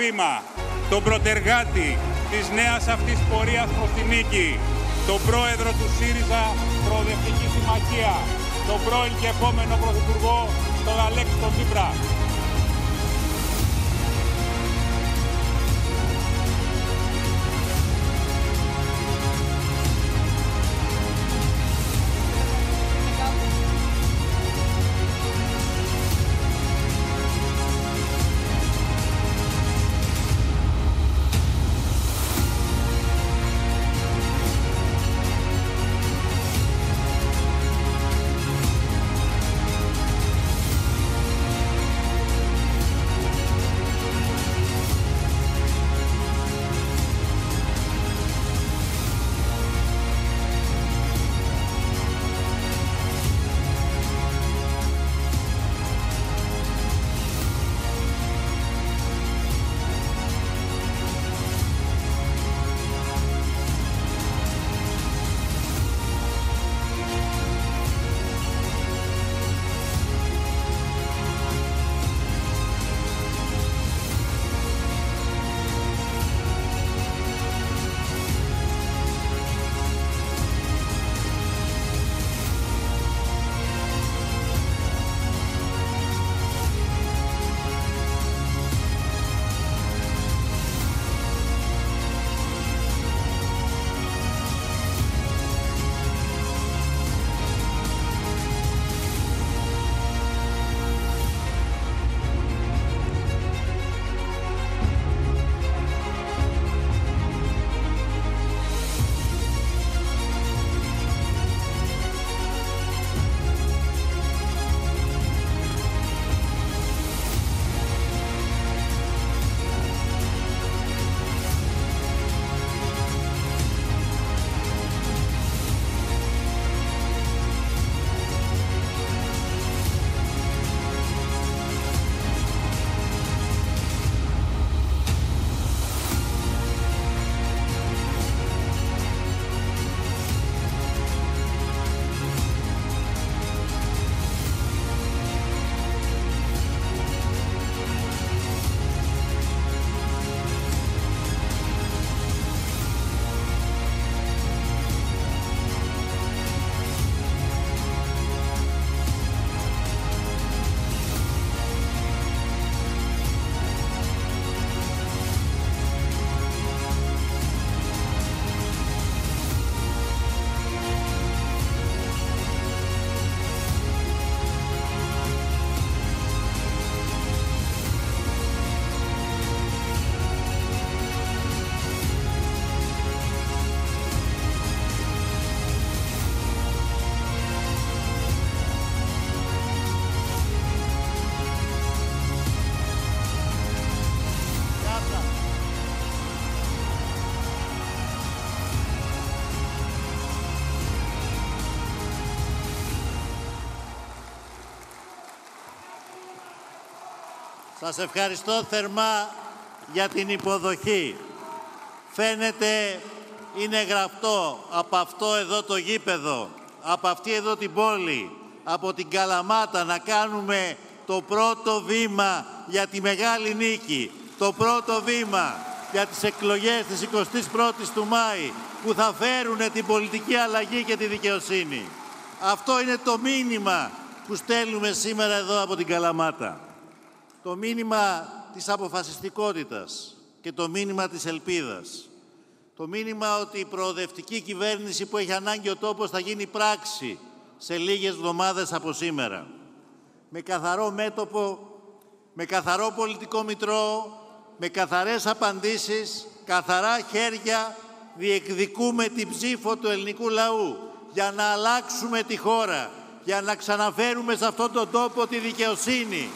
βήμα, τον προτεργάτη της νέας αυτής πορείας προς τη νίκη, τον πρόεδρο του ΣΥΡΙΖΑ Προοδευτική Συμμαχία, τον πρώην και επόμενο πρωθυπουργό, τον Αλέξη τον Τσίπρα. Σας ευχαριστώ θερμά για την υποδοχή. Φαίνεται είναι γραφτό από αυτό εδώ το γήπεδο, από αυτή εδώ την πόλη, από την Καλαμάτα να κάνουμε το πρώτο βήμα για τη μεγάλη νίκη. Το πρώτο βήμα για τις εκλογές της 21ης του Μάη που θα φέρουν την πολιτική αλλαγή και τη δικαιοσύνη. Αυτό είναι το μήνυμα που στέλνουμε σήμερα εδώ από την Καλαμάτα το μήνυμα της αποφασιστικότητας και το μήνυμα της ελπίδας. Το μήνυμα ότι η προοδευτική κυβέρνηση που έχει ανάγκη ο τόπος θα γίνει πράξη σε λίγες εβδομάδες από σήμερα. Με καθαρό μέτωπο, με καθαρό πολιτικό μητρό, με καθαρές απαντήσεις, καθαρά χέρια, διεκδικούμε την ψήφο του ελληνικού λαού για να αλλάξουμε τη χώρα, για να ξαναφέρουμε σε αυτόν τον τόπο τη δικαιοσύνη,